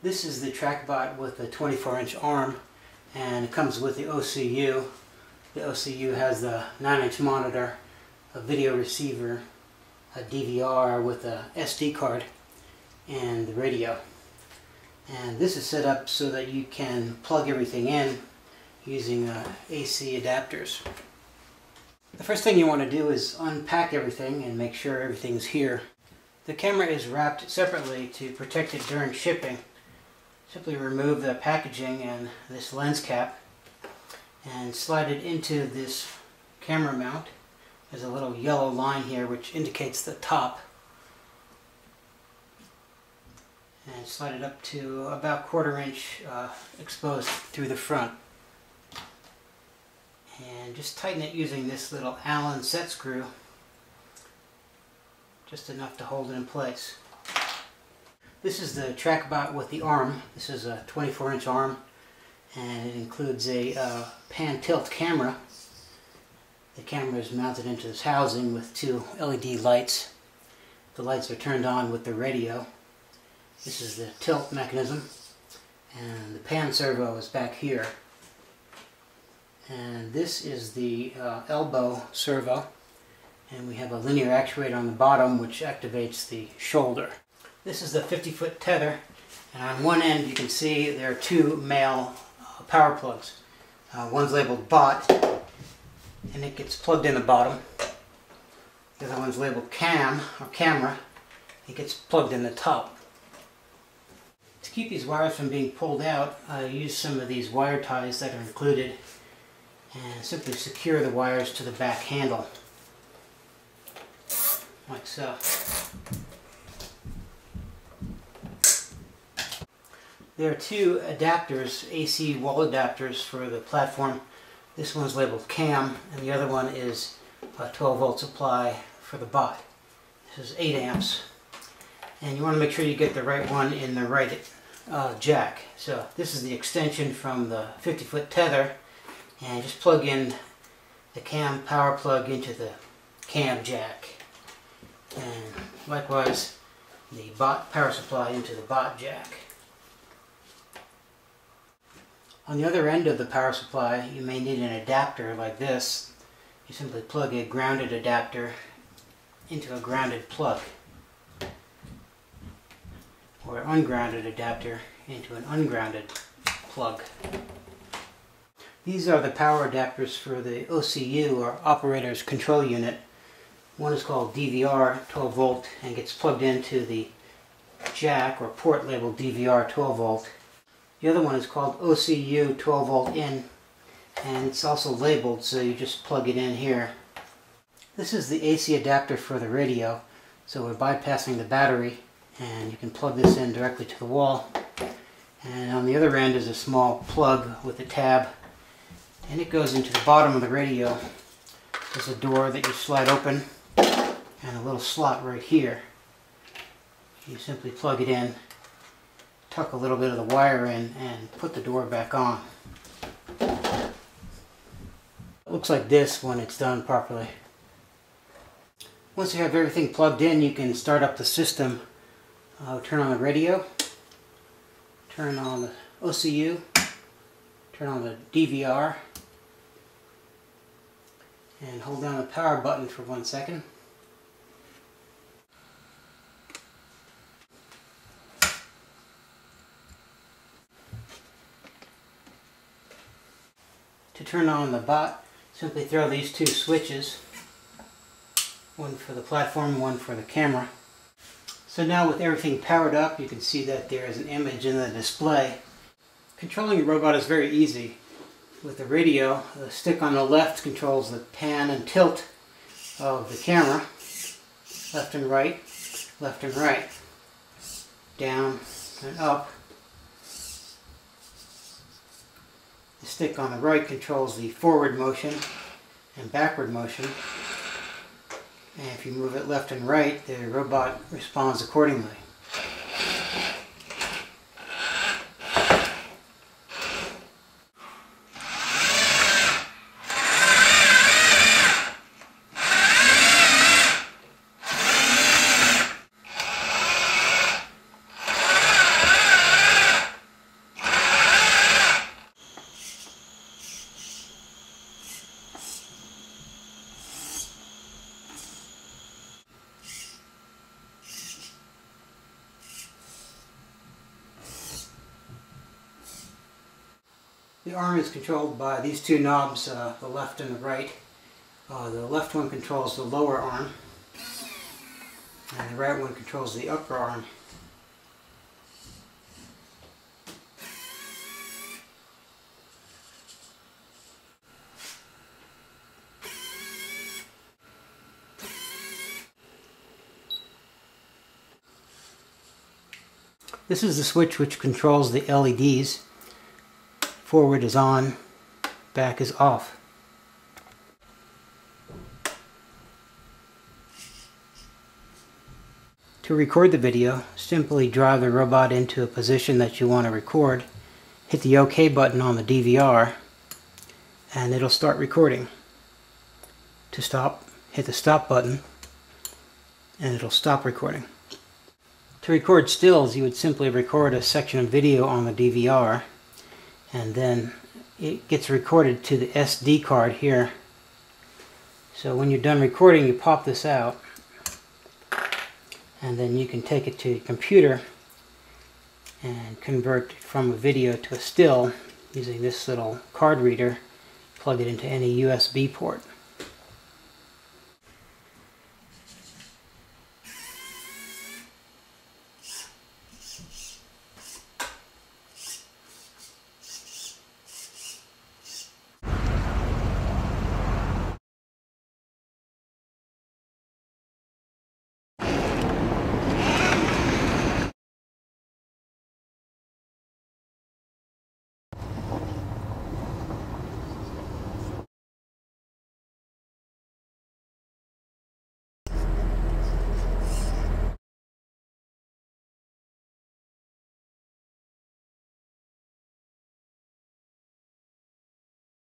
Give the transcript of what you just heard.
This is the TrackBot with a 24 inch arm and it comes with the OCU. The OCU has the 9 inch monitor, a video receiver, a DVR with a SD card, and the radio. And this is set up so that you can plug everything in using uh, AC adapters. The first thing you want to do is unpack everything and make sure everything's here. The camera is wrapped separately to protect it during shipping. Simply remove the packaging and this lens cap and slide it into this camera mount. There's a little yellow line here which indicates the top. And slide it up to about quarter inch uh, exposed through the front and just tighten it using this little Allen set screw just enough to hold it in place. This is the TrackBot with the arm. This is a 24 inch arm and it includes a uh, pan tilt camera. The camera is mounted into this housing with two LED lights. The lights are turned on with the radio. This is the tilt mechanism and the pan servo is back here and this is the uh, elbow servo and we have a linear actuator on the bottom which activates the shoulder. This is the 50 foot tether and on one end you can see there are two male uh, power plugs. Uh, one's labeled bot and it gets plugged in the bottom. The other one's labeled cam or camera. It gets plugged in the top. To keep these wires from being pulled out, I use some of these wire ties that are included and simply secure the wires to the back handle like so. There are two adapters, AC wall adapters for the platform. This one's labeled CAM and the other one is a 12 volt supply for the bot. This is 8 amps and you want to make sure you get the right one in the right uh, jack. So this is the extension from the 50 foot tether and just plug in the cam power plug into the cam jack and likewise the bot power supply into the bot jack. On the other end of the power supply you may need an adapter like this. You simply plug a grounded adapter into a grounded plug or an ungrounded adapter into an ungrounded plug. These are the power adapters for the OCU or Operator's Control Unit. One is called DVR 12 volt and gets plugged into the jack or port labeled DVR 12 volt. The other one is called OCU 12 volt in and it's also labeled so you just plug it in here. This is the AC adapter for the radio so we're bypassing the battery and you can plug this in directly to the wall and on the other end is a small plug with a tab and it goes into the bottom of the radio. There's a door that you slide open and a little slot right here. You simply plug it in, tuck a little bit of the wire in and put the door back on. It looks like this when it's done properly. Once you have everything plugged in you can start up the system. Turn on the radio, turn on the OCU, turn on the DVR, and hold down the power button for one second. To turn on the bot, simply throw these two switches, one for the platform, one for the camera. So now with everything powered up, you can see that there is an image in the display. Controlling a robot is very easy with the radio, the stick on the left controls the pan and tilt of the camera, left and right, left and right, down and up. The stick on the right controls the forward motion and backward motion. And if you move it left and right, the robot responds accordingly. The arm is controlled by these two knobs, uh, the left and the right. Uh, the left one controls the lower arm, and the right one controls the upper arm. This is the switch which controls the LEDs. Forward is on, back is off. To record the video, simply drive the robot into a position that you want to record, hit the OK button on the DVR, and it'll start recording. To stop, hit the stop button, and it'll stop recording. To record stills, you would simply record a section of video on the DVR, and then it gets recorded to the SD card here. So when you're done recording, you pop this out, and then you can take it to your computer and convert from a video to a still using this little card reader plug it into any USB port